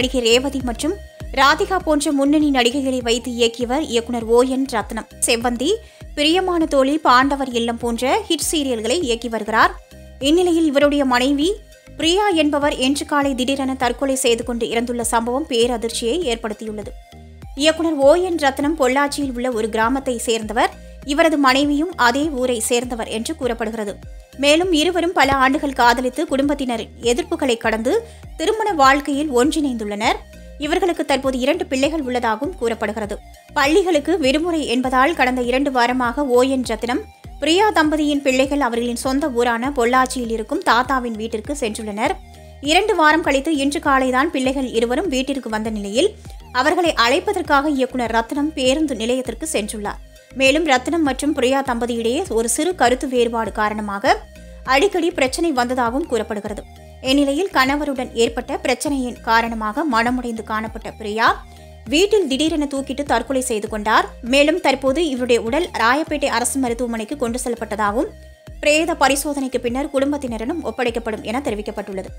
நடிகை ரேவதி மற்றும் ராதிகா போன்ற முன்னணி நடிகைகளை வைத்து இயக்கியவர் இயக்குனர் ஓ என் ரத்னம். செவ்வந்தி பிரியமான தோழி பாண்டவர் இல்லம் போன்ற ஹிட் சீரியல்களை இயக்கி வருகிறார். இந்நிலையில் இவருடைய மனைவி பிரியா என்பவர் இன்று காலை திடீரென தற்கொலை செய்து கொண்டு இறந்துள்ள சம்பவம் பேரதிர்ச்சியை ஏற்படுத்தியுள்ளது. இயக்குனர் ஓ என் ரத்னம் பொள்ளாச்சியில் உள்ள ஒரு கிராமத்தை சேர்ந்தவர். இவரது மனைவியும் அதே ஊரை சேர்ந்தவர் என்று கூறப்படுகிறது. மேலும் இருவரும் பல ஆண்டுகள் காதலித்து குடும்பத்தினரின் எதிர்ப்புகளை கடந்து திருமண வாழ்க்கையில் ஒன்றிணைந்துள்ளனர். இவர்களுக்கு தற்போது இரண்டு பிள்ளைகள் உள்ளதாகவும் கூறப்படுகிறது. பள்ளிகளுக்கு விடுமுறை என்பதால் கடந்த இரண்டு வாரமாக ஓ என் ரத்னம் பிரியா தம்பதியின் பிள்ளைகள் அவர்களின் சொந்த ஊரான பொள்ளாச்சியில் இருக்கும் தாத்தாவின் வீட்டிற்கு சென்றுள்ளனர். இரண்டு வாரம் கழித்து இன்று காலைதான் பிள்ளைகள் இருவரும் வீட்டிற்கு வந்த நிலையில் அவர்களை அழைப்பதற்காக இயக்குனர் ரத்னம் பேருந்து நிலையத்திற்கு சென்றுள்ளார். மேலும் ரத்னம் மற்றும் பிரியா தம்பதியிடையே ஒரு சிறு கருத்து வேறுபாடு காரணமாக அடிக்கடி பிரச்சனை வந்ததாகவும் கூறப்படுகிறது. இந்நிலையில் கணவருடன் ஏற்பட்ட பிரச்சனையின் காரணமாக மனமுடைந்து காணப்பட்ட பிரியா வீட்டில் திடீரென தூக்கிட்டு தற்கொலை செய்து கொண்டார். மேலும் தற்போது இவருடைய உடல் ராயப்பேட்டை அரசு மருத்துவமனைக்கு கொண்டு செல்லப்பட்டதாகவும் பிரேத பரிசோதனைக்கு பின்னர் குடும்பத்தினரிடம் ஒப்படைக்கப்படும் என தெரிவிக்கப்பட்டுள்ளது.